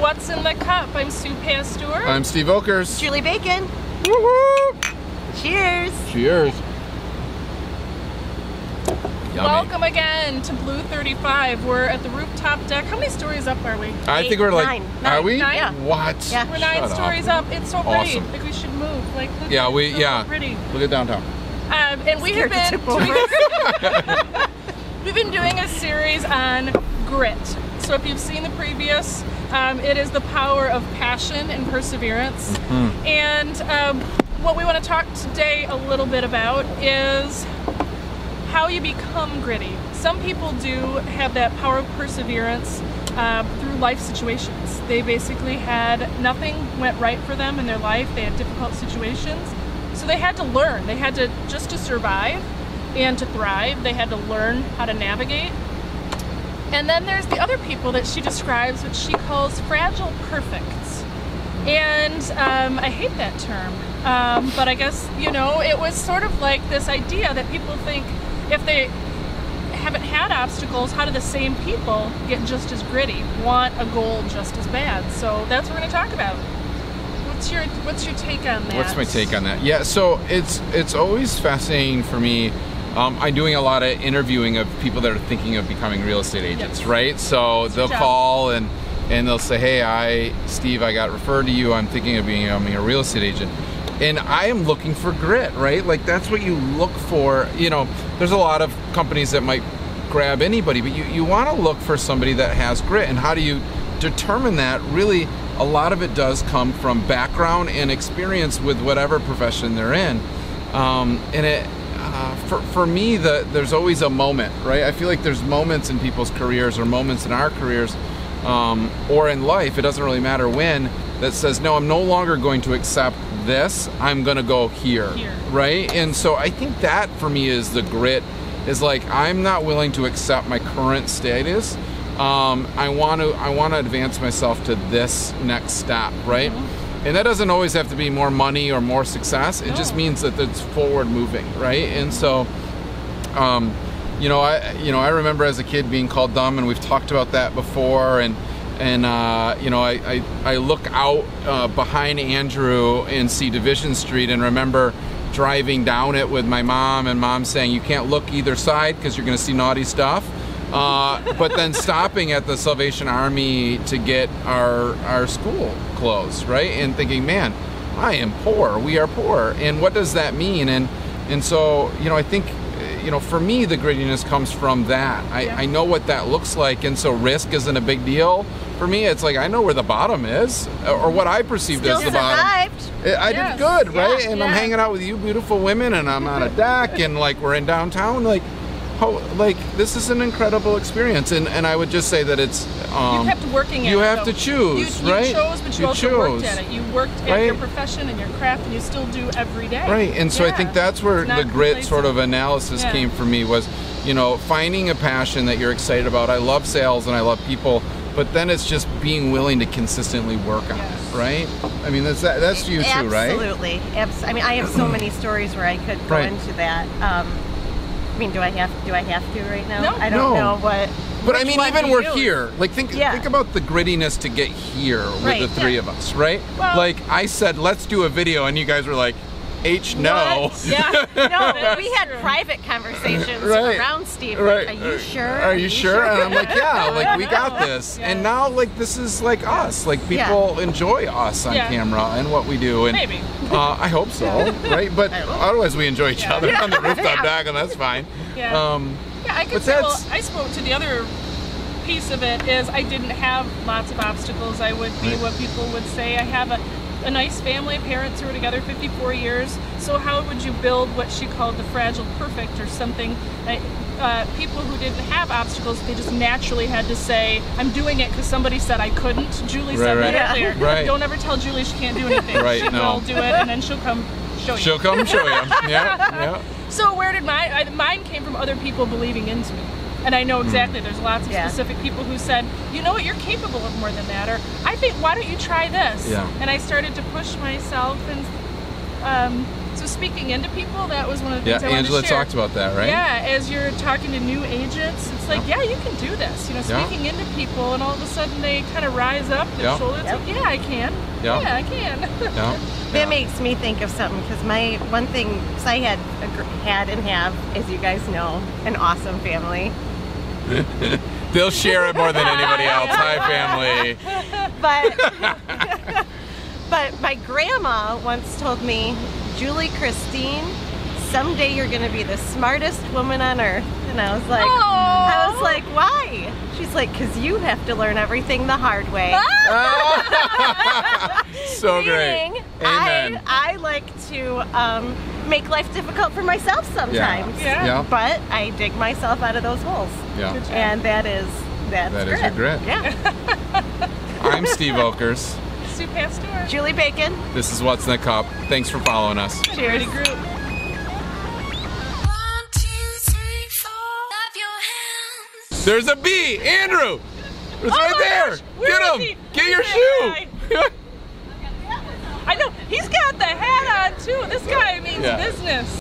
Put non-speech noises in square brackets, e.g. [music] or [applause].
What's in the Cup. I'm Sue Pastor. I'm Steve Volkers. Julie Bacon. Woohoo! Cheers. Cheers. Yummy. Welcome again to Blue 35. We're at the rooftop deck. How many stories up are we? I Eight, think we're like, nine. are we? nine? Yeah. What? Yeah. We're nine Shut stories up. up. It's so pretty. Awesome. Like we should move. Like look Yeah, we so yeah. pretty. Look at downtown. Um, and we have been doing, [laughs] we've been doing a series on grit. So if you've seen the previous, um, it is the power of passion and perseverance. Mm-hmm. And um, what we want to talk today a little bit about is how you become gritty. Some people do have that power of perseverance uh, through life situations. They basically had nothing went right for them in their life. They had difficult situations, so they had to learn. They had to just to survive and to thrive. They had to learn how to navigate. And then there's the other people that she describes, which she calls fragile perfects. And um, I hate that term, um, but I guess, you know, it was sort of like this idea that people think if they haven't had obstacles, how do the same people get just as gritty, want a goal just as bad? So that's what we're going to talk about. What's your What's your take on that? What's my take on that? Yeah, so it's it's always fascinating for me. Um, I'm doing a lot of interviewing of people that are thinking of becoming real estate agents, Yes. right? So they'll call and and they'll say, "Hey, I Steve, I got referred to you. I'm thinking of becoming a real estate agent." And I am looking for grit, right? Like that's what you look for. You know, there's a lot of companies that might grab anybody, but you, you want to look for somebody that has grit. And how do you determine that? Really, a lot of it does come from background and experience with whatever profession they're in. Um, and it, uh, for, for me, the, there's always a moment, right? I feel like there's moments in people's careers or moments in our careers um, or in life, it doesn't really matter when, that says, no, I'm no longer going to accept this. I'm going to go here, Here. right? And so I think that for me is the grit is like I'm not willing to accept my current status. Um, I want to I want to advance myself to this next step, right? And that doesn't always have to be more money or more success. It just means that it's forward moving, right? And so, um, you know, I you know I remember as a kid being called dumb, and we've talked about that before, and and uh, you know I, I, I look out uh, behind Andrew and see Division Street, and remember driving down it with my mom, and mom saying you can't look either side because you're going to see naughty stuff. Uh, but then stopping at the Salvation Army to get our our school clothes, right? And thinking, man, I am poor. We are poor, and what does that mean? And and so you know, I think you know, for me, the grittiness comes from that. I, Yeah. I know what that looks like, and so risk isn't a big deal for me. It's like I know where the bottom is, or what I perceived Still as the bottom. survived. I I Yes. did good, right? Yeah, and I'm hanging out with you beautiful women, and I'm on a [laughs] deck, and like we're in downtown, like. How, like this is an incredible experience, and, and I would just say that it's um, you kept working at you it. have though. to choose, you, you right? chose, but you, You also worked at it. You worked at Right. your profession and your craft, and you still do every day. Right, and so I think that's where the not grit sort of analysis Yeah. came for me was, you know, finding a passion that you're excited about. I love sales and I love people, but then it's just being willing to consistently work on Yes. it, right? I mean, that's that, that's you too, right? Absolutely. Abs- I mean, I have so many stories where I could go Right. into that. Um, I mean, do I have do I have to right now? No. I don't No. know what. But I mean, even we're use. here. Like, think Yeah. think about the grittiness to get here with Right, the three yeah. of us, right? Well- like I said, let's do a video, and you guys were like, H no. What? [laughs] Yeah. No, we had private conversations Right. around Steve. Right. Like, are you sure? Are you sure? And I'm like, yeah, like we got this. [laughs] Yeah. And now, like, this is like us. Like, people enjoy us on Yeah. camera and what we do. And Maybe. Uh, I hope so, right? But [laughs] otherwise, we enjoy each Yeah. other on the rooftop Yeah. deck, and that's fine. Yeah. Um, Yeah, I could say, well, I spoke to the other piece of it is I didn't have lots of obstacles. I would be Right. what people would say. I have a, a nice family, of parents who were together 54 years. So how would you build what she called the fragile perfect or something? that, Uh, people who didn't have obstacles, they just naturally had to say, I'm doing it because somebody said I couldn't. Julie Right, said right. that Yeah. earlier. Right. Don't ever tell Julie she can't do [laughs] anything. Right, she no. will do it and then she'll come show you. she'll come show you. [laughs] Yeah, yeah. So where did mine? I, mine came from other people believing into me, and I Hmm. know exactly. There's lots of Yeah. specific people who said, you know what, you're capable of more than that, or I think why don't you try this? Yeah. And I started to push myself, and um, so speaking into people, that was one of the Yeah, things I wanted Angela to share. talked about that, right? Yeah, as you're talking to new agents, it's like, yeah, you can do this. You know, Yeah. speaking into people, and all of a sudden they kind of rise up their Yeah. shoulders. Yep. Like, yeah, I can. Yeah. Yeah, I can. Yeah. Yeah. [laughs] That makes me think of something because my one thing, because I had had and have, as you guys know, an awesome family. [laughs] They'll share it more than anybody else. Hi, [laughs] family. But [laughs] but my grandma once told me, Julie Christine, someday you're going to be the smartest woman on earth. And I was like, I was like, why? She's like, because you have to learn everything the hard way. [laughs] so great. Amen. I, I like to um, make life difficult for myself sometimes. Yeah. Yeah. But I dig myself out of those holes. Yeah. And that is that's That is your grit. Yeah. [laughs] I'm Steve Volkers. Sue Pastor. Julie Bacon. This is What's in the Cup. Thanks for following us. Charity group. One, two, three, four. Clap your hands. There's a bee, Andrew. It's Oh right there. gosh, Get him. he? Get your shoe. [laughs] He's got the hat on too. This guy means Yeah. business.